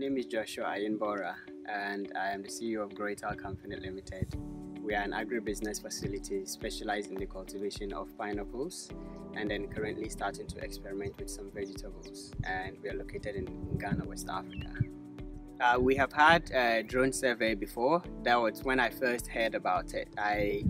is Joshua Ayinbora and I am the CEO of Groital Company Limited. We are an agribusiness facility specialized in the cultivation of pineapples and then currently starting to experiment with some vegetables and we are located in Ghana, West Africa. Uh, we have had a drone survey before. That was when I first heard about it. I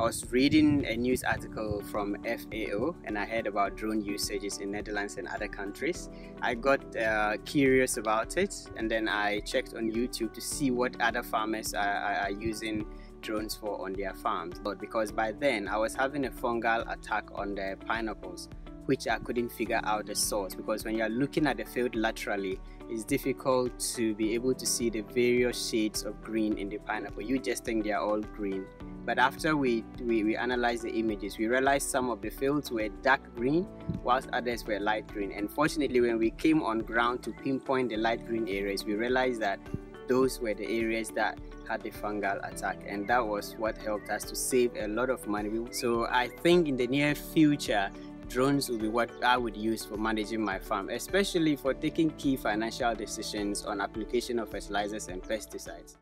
I was reading a news article from FAO and I heard about drone usages in Netherlands and other countries. I got uh, curious about it and then I checked on YouTube to see what other farmers are, are, using drones for on their farms. But because by then I was having a fungal attack on the pineapples which I couldn't figure out the source because when you're looking at the field laterally, it's difficult to be able to see the various shades of green in the pineapple. You just think they're all green but after we, we, we analyzed the images, we realized some of the fields were dark green, whilst others were light green. And fortunately, when we came on ground to pinpoint the light green areas, we realized that those were the areas that had the fungal attack and that was what helped us to save a lot of money so i think in the near future drones will be what i would use for managing my farm especially for taking key financial decisions on application of fertilizers and pesticides